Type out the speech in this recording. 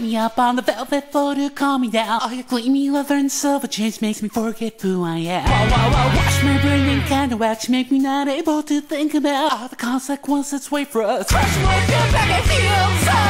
me up on the velvet floor to calm me down. All your gleamy leather and silver chains makes me forget who I am. Whoa, whoa, whoa, wash my brain and candle wax make me not able to think about all the consequences wait for us. Crush my back, I feel so